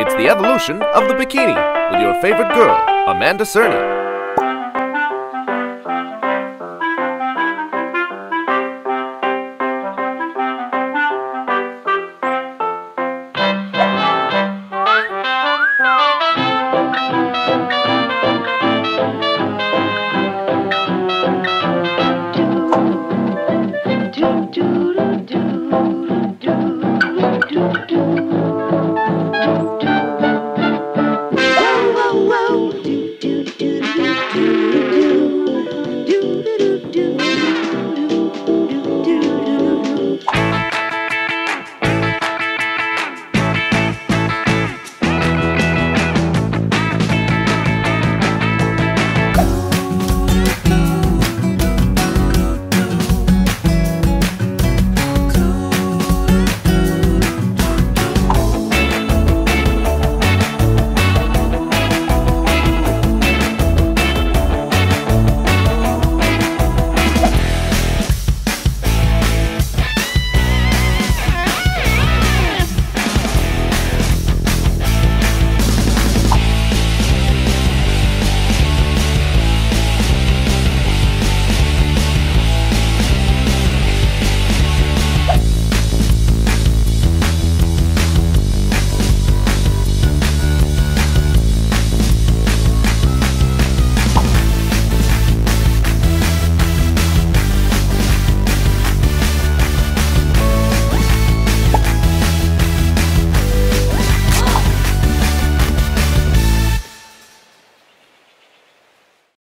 It's the evolution of the bikini with your favorite girl, Amanda Cerny.